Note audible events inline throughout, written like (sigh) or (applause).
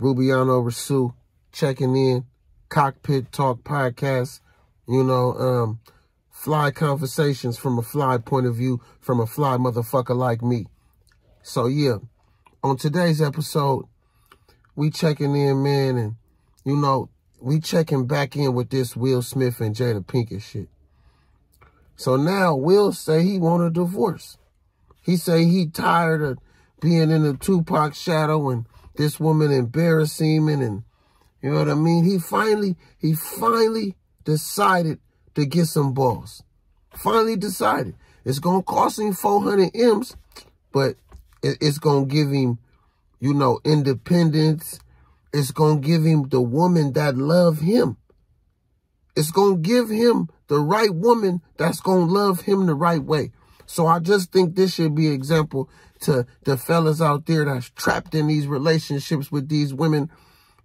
Rubiano Rasu checking in. Cockpit Talk Podcast. You know, um, fly conversations from a fly point of view from a fly motherfucker like me. So yeah, on today's episode, we checking in, man, and you know, we checking back in with this Will Smith and Jada Pinkett shit. So now Will say he want a divorce. He say he tired of being in the Tupac shadow and this woman embarrassing him and you know what I mean? He finally, he finally decided to get some balls. Finally decided. It's going to cost him 400 M's, but it's going to give him, you know, independence. It's going to give him the woman that love him. It's going to give him the right woman that's going to love him the right way. So I just think this should be example to the fellas out there that's trapped in these relationships with these women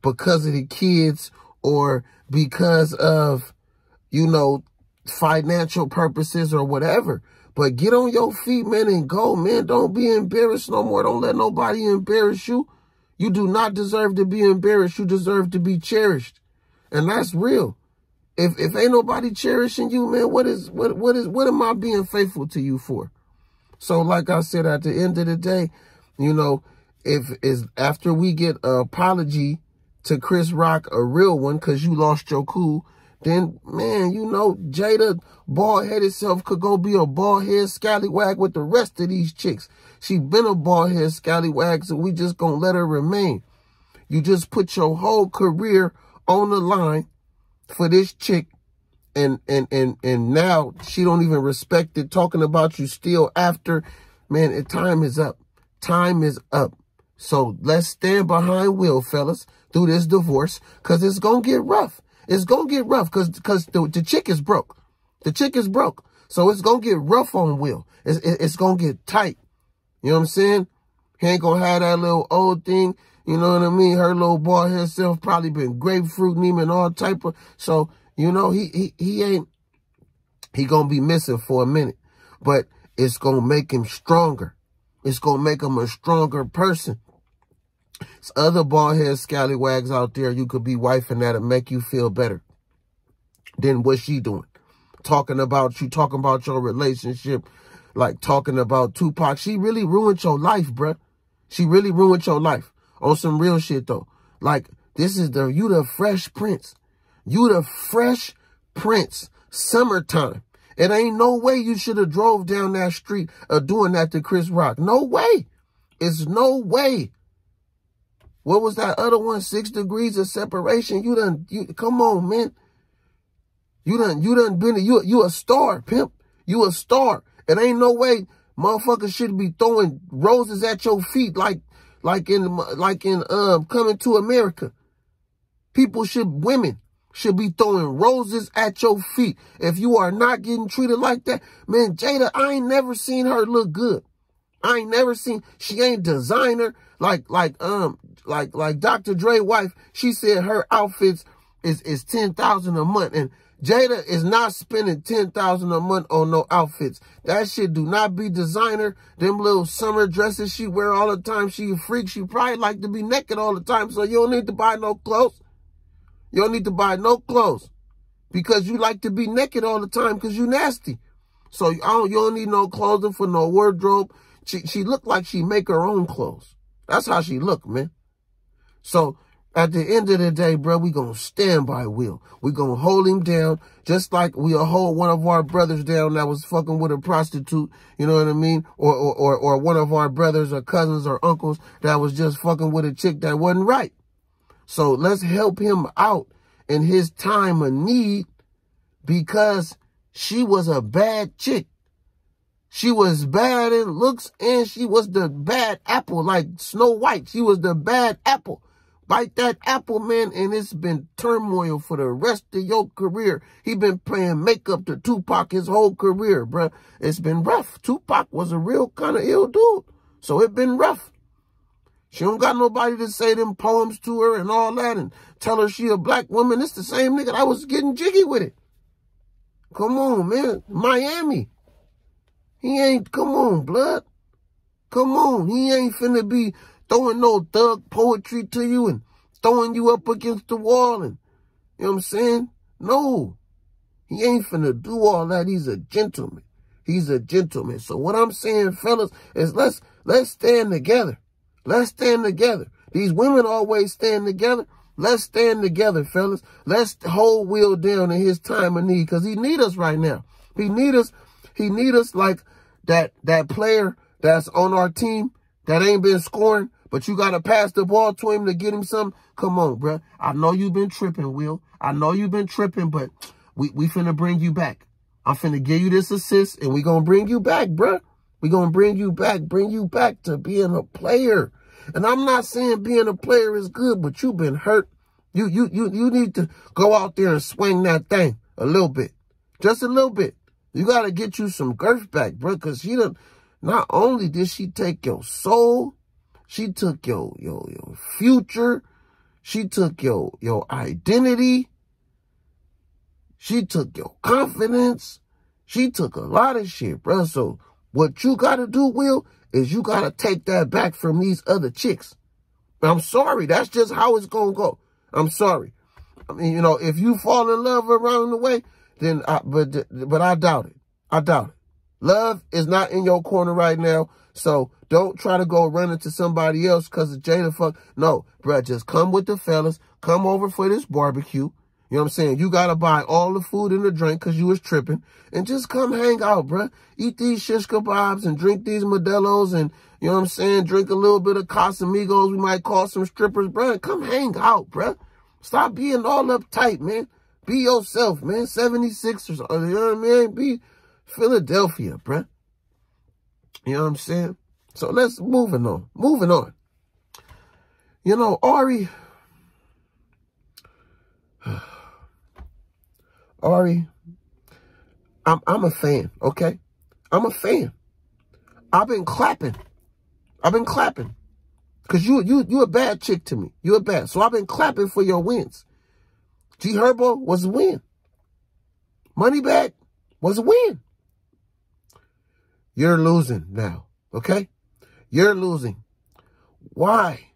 because of the kids or because of, you know, financial purposes or whatever. But get on your feet, man, and go, man. Don't be embarrassed no more. Don't let nobody embarrass you. You do not deserve to be embarrassed. You deserve to be cherished. And that's real. If if ain't nobody cherishing you, man, what is what what is what am I being faithful to you for? So like I said, at the end of the day, you know, if is after we get an apology to Chris Rock, a real one, because you lost your cool, then, man, you know, Jada bald-headed self could go be a bald-head scallywag with the rest of these chicks. She been a bald-head scallywag, so we just gonna let her remain. You just put your whole career on the line for this chick, and and and and now she don't even respect it, talking about you still after. Man, it time is up. Time is up. So let's stand behind Will, fellas through this divorce because it's to get rough. It's to get rough because because the, the chick is broke. The chick is broke. So it's to get rough on Will. It's, it's going to get tight. You know what I'm saying? He ain't to have that little old thing. You know what I mean? Her little boy herself probably been grapefruit him and all type of. So, you know, he, he, he ain't, he to be missing for a minute. But it's to make him stronger. It's to make him a stronger person. There's other bald head scallywags out there you could be wifing that'll make you feel better than what she doing. Talking about you, talking about your relationship, like talking about Tupac. She really ruined your life, bruh. She really ruined your life. On some real shit, though. Like, this is the, you the fresh prince. You the fresh prince. Summertime. It ain't no way you should have drove down that street or doing that to Chris Rock. No way. It's no way. What was that other one? Six degrees of separation. You done, you, come on, man. You done, you done been, you, you a star, pimp. You a star. It ain't no way motherfuckers should be throwing roses at your feet like, like in, like in, um, coming to America. People should, women should be throwing roses at your feet. If you are not getting treated like that, man, Jada, I ain't never seen her look good. I ain't never seen, she ain't designer like, like, um, like, like Dr. Dre wife, she said her outfits is, is 10,000 a month. And Jada is not spending 10,000 a month on no outfits. That shit do not be designer. Them little summer dresses she wear all the time. She a freak. She probably like to be naked all the time. So you don't need to buy no clothes. You don't need to buy no clothes because you like to be naked all the time because you nasty. So you don't, you don't need no clothing for no wardrobe. She, she looked like she make her own clothes. That's how she look, man. So at the end of the day, bro, we gonna stand by Will. We gonna hold him down just like we'll hold one of our brothers down that was fucking with a prostitute. You know what I mean? Or, or, or, or one of our brothers or cousins or uncles that was just fucking with a chick that wasn't right. So let's help him out in his time of need because she was a bad chick. She was bad in looks and she was the bad apple like Snow White. She was the bad apple. Bite that apple, man, and it's been turmoil for the rest of your career. He been playing makeup to Tupac his whole career, bruh. It's been rough. Tupac was a real kind of ill dude, so it been rough. She don't got nobody to say them poems to her and all that and tell her she a black woman. It's the same nigga I was getting jiggy with it. Come on, man. Miami. He ain't, come on, blood. Come on. He ain't finna be throwing no thug poetry to you and throwing you up against the wall and, you know what I'm saying? No, he ain't finna do all that. He's a gentleman. He's a gentleman. So what I'm saying, fellas, is let's, let's stand together. Let's stand together. These women always stand together. Let's stand together, fellas. Let's hold Will down in his time of need because he need us right now. He need us. He need us like that, that player that's on our team that ain't been scoring, but you got to pass the ball to him to get him some. Come on, bro. I know you've been tripping, Will. I know you've been tripping, but we, we finna bring you back. I'm finna give you this assist, and we gonna bring you back, bro. We gonna bring you back, bring you back to being a player. And I'm not saying being a player is good, but you've been hurt. You, you, you, you need to go out there and swing that thing a little bit. Just a little bit. You got to get you some girth back, bro, because she done, not only did she take your soul, she took your, your, your future. She took your, your identity. She took your confidence. She took a lot of shit, bro. So what you got to do, Will, is you got to take that back from these other chicks. I'm sorry. That's just how it's going to go. I'm sorry. I mean, you know, if you fall in love around the way, then I, but, but I doubt it. I doubt it. Love is not in your corner right now. So don't try to go run into somebody else because of Jada fuck. No, bro, just come with the fellas. Come over for this barbecue. You know what I'm saying? You got to buy all the food and the drink because you was tripping. And just come hang out, bro. Eat these shish kebabs and drink these Modelo's and, you know what I'm saying? Drink a little bit of Casamigos. We might call some strippers, bro. Come hang out, bro. Stop being all uptight, man. Be yourself, man. 76ers, uh, you know what I mean? Be Philadelphia, bro. You know what I'm saying? So let's moving on. Moving on. You know, Ari... Ari, I'm I'm a fan, okay? I'm a fan. I've been clapping. I've been clapping. Cause you you you a bad chick to me. You a bad. So I've been clapping for your wins. G Herbo was a win. Moneybagg was a win. You're losing now, okay? You're losing. Why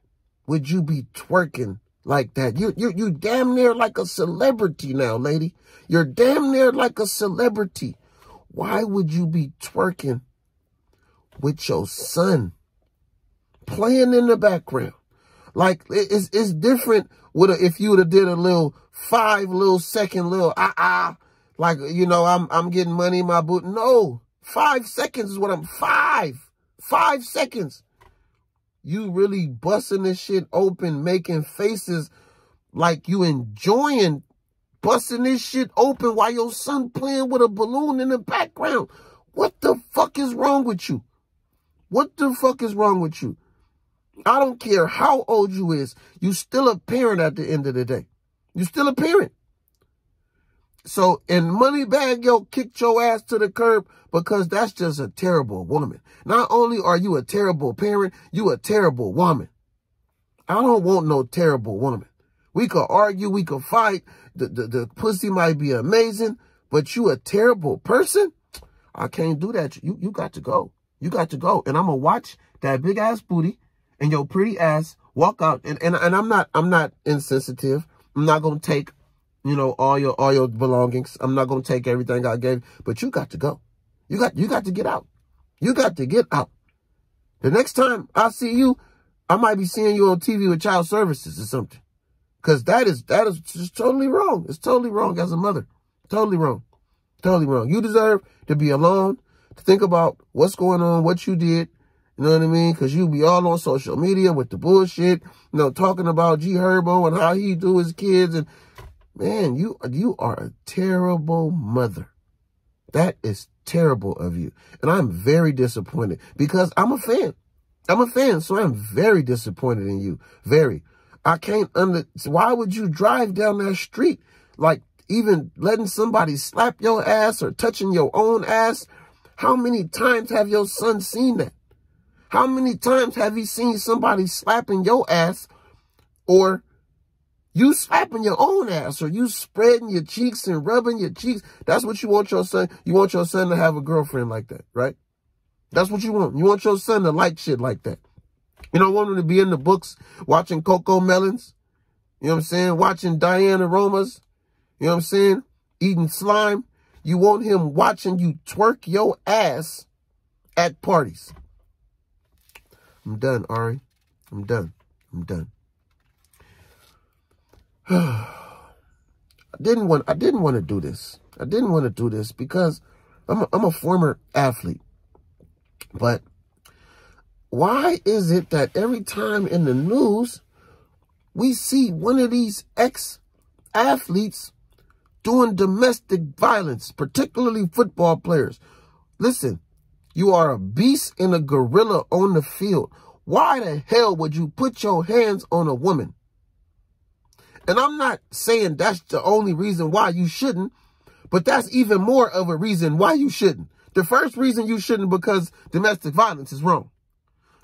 would you be twerking like that. You you you damn near like a celebrity now, lady. You're damn near like a celebrity. Why would you be twerking with your son playing in the background? Like it's it's different with a, if you would have did a little five little second little ah ah like you know I'm I'm getting money in my boot. No, five seconds is what I'm five five seconds you really busting this shit open, making faces like you enjoying busting this shit open while your son playing with a balloon in the background. What the fuck is wrong with you? What the fuck is wrong with you? I don't care how old you is. You still a parent at the end of the day. You still a parent. So, and Moneybagg, yo, kicked your ass to the curb because that's just a terrible woman. Not only are you a terrible parent, you a terrible woman. I don't want no terrible woman. We could argue, we could fight. The, the, the pussy might be amazing, but you a terrible person? I can't do that. You, you got to go. You got to go. And I'm going to watch that big ass booty and your pretty ass walk out. And, and, and I'm not, I'm not insensitive. I'm not going to take you know, all your all your belongings. I'm not gonna take everything I gave, but you got to go. You got you got to get out. You got to get out. The next time I see you, I might be seeing you on TV with child services or something. Cause that is that is just totally wrong. It's totally wrong as a mother. Totally wrong. Totally wrong. You deserve to be alone, to think about what's going on, what you did. You know what I mean? Cause you be all on social media with the bullshit, you know, talking about G Herbo and how he do his kids and Man, you you are a terrible mother. That is terrible of you. And I'm very disappointed because I'm a fan. I'm a fan, so I'm very disappointed in you. Very. I can't under why would you drive down that street like even letting somebody slap your ass or touching your own ass? How many times have your son seen that? How many times have he seen somebody slapping your ass or you slapping your own ass or you spreading your cheeks and rubbing your cheeks. That's what you want your son. You want your son to have a girlfriend like that, right? That's what you want. You want your son to like shit like that. You don't want him to be in the books watching Cocomelons. You know what I'm saying? Watching Diana Romas. You know what I'm saying? Eating slime. You want him watching you twerk your ass at parties. I'm done, Ari. I'm done. I'm done. (sighs) I didn't want I didn't want to do this. I didn't want to do this because I'm a, I'm a former athlete. But why is it that every time in the news we see one of these ex-athletes doing domestic violence, particularly football players? Listen, you are a beast and a gorilla on the field. Why the hell would you put your hands on a woman? And I'm not saying that's the only reason why you shouldn't, but that's even more of a reason why you shouldn't. The first reason you shouldn't because domestic violence is wrong.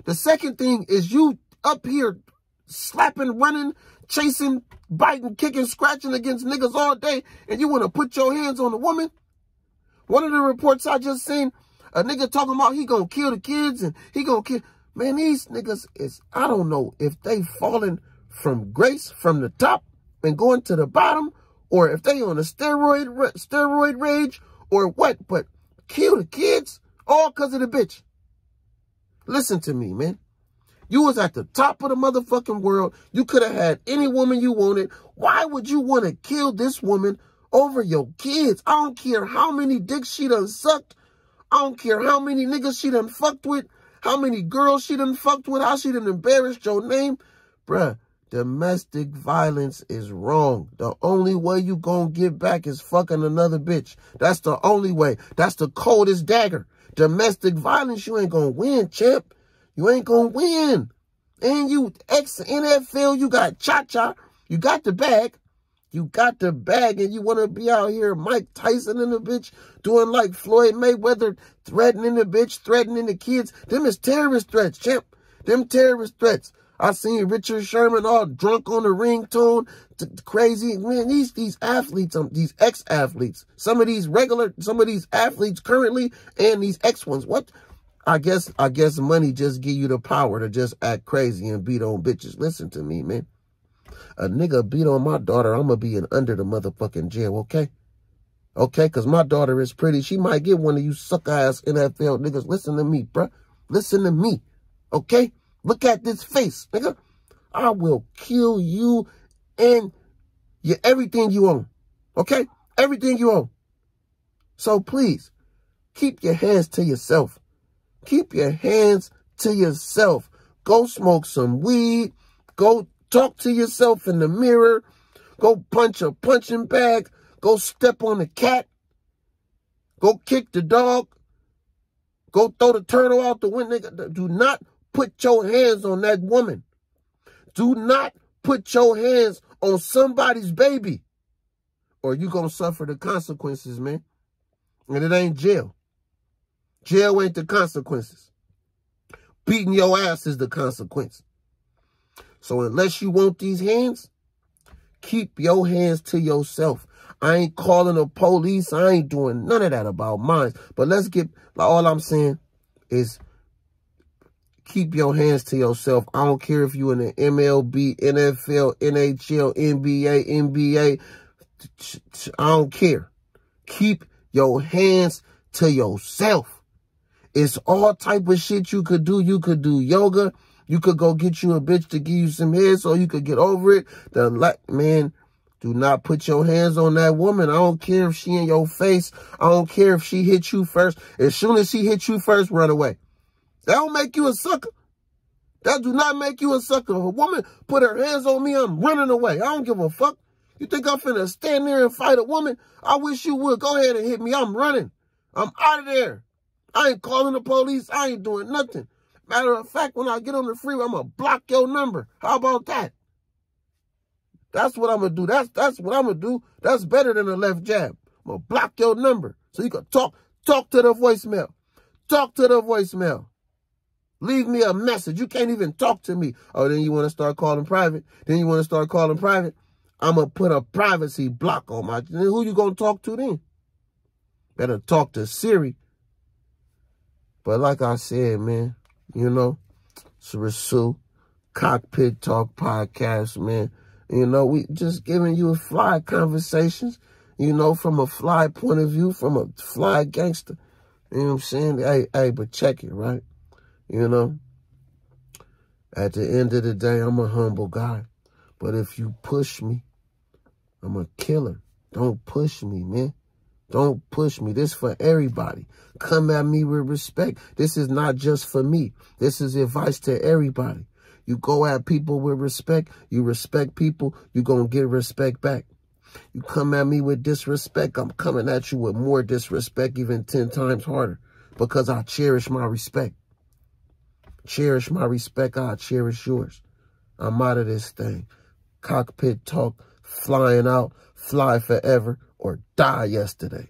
The second thing is you up here slapping, running, chasing, biting, kicking, scratching against niggas all day, and you want to put your hands on a woman? One of the reports I just seen, a nigga talking about he gonna kill the kids and he gonna kill. Man, these niggas is, I don't know if they falling from grace from the top and going to the bottom or if they on a steroid steroid rage or what, but kill the kids all because of the bitch. Listen to me, man. You was at the top of the motherfucking world. You could have had any woman you wanted. Why would you want to kill this woman over your kids? I don't care how many dicks she done sucked. I don't care how many niggas she done fucked with, how many girls she done fucked with, how she done embarrassed your name. Bruh, domestic violence is wrong. The only way you gonna get back is fucking another bitch. That's the only way. That's the coldest dagger. Domestic violence, you ain't gonna win, champ. You ain't gonna win. And you ex-NFL, you got cha-cha. You got the bag. You got the bag and you want to be out here Mike Tyson and the bitch doing like Floyd Mayweather threatening the bitch, threatening the kids. Them is terrorist threats, champ. Them terrorist threats. I seen Richard Sherman all drunk on the ringtone, crazy. Man, these these athletes, um, these ex-athletes, some of these regular, some of these athletes currently, and these ex ones. What? I guess I guess money just give you the power to just act crazy and beat on bitches. Listen to me, man a nigga beat on my daughter, I'm to be in under the motherfucking jail, okay? Okay, because my daughter is pretty. She might get one of you suck-ass NFL niggas. Listen to me, bruh. Listen to me, okay? Look at this face, nigga. I will kill you and your everything you own, okay? Everything you own. So please, keep your hands to yourself. Keep your hands to yourself. Go smoke some weed. Go Talk to yourself in the mirror. Go punch a punching bag. Go step on the cat. Go kick the dog. Go throw the turtle out the window. Do not put your hands on that woman. Do not put your hands on somebody's baby. Or you going to suffer the consequences, man. And it ain't jail. Jail ain't the consequences. Beating your ass is the consequence. So unless you want these hands, keep your hands to yourself. I ain't calling the police. I ain't doing none of that about mine. But let's get, all I'm saying is keep your hands to yourself. I don't care if you in the MLB, NFL, NHL, NBA, NBA. I don't care. Keep your hands to yourself. It's all type of shit you could do. You could do yoga. You could go get you a bitch to give you some head so you could get over it. The like, man, do not put your hands on that woman. I don't care if she in your face. I don't care if she hit you first. As soon as she hit you first, run away. That don't make you a sucker. That do not make you a sucker. If a woman put her hands on me, I'm running away. I don't give a fuck. You think I'm finna stand there and fight a woman? I wish you would. Go ahead and hit me. I'm running. I'm out of there. I ain't calling the police. I ain't doing nothing. Matter of fact, when I get on the freeway, I'm to block your number. How about that? That's what I'm to do. That's that's what I'm to do. That's better than a left jab. I'm to block your number so you can talk talk to the voicemail. Talk to the voicemail. Leave me a message. You can't even talk to me. Oh, then you want to start calling private? Then you want to start calling private? I'm going to put a privacy block on my... Then who you going to talk to then? Better talk to Siri. But like I said, man, you know, Rasul, Cockpit Talk Podcast, man. You know, we just giving you a fly conversations, you know, from a fly point of view, from a fly gangster. You know what I'm saying? Hey, hey, but check it, right? You know, at the end of the day, I'm a humble guy. But if you push me, I'm a killer. Don't push me, man. Don't push me. This for everybody. Come at me with respect. This is not just for me. This is advice to everybody. You go at people with respect. You respect people. You're going to get respect back. You come at me with disrespect. I'm coming at you with more disrespect, even 10 times harder. Because I cherish my respect. Cherish my respect. I cherish yours. I'm out of this thing. Cockpit talk, flying out, fly forever, or die yesterday.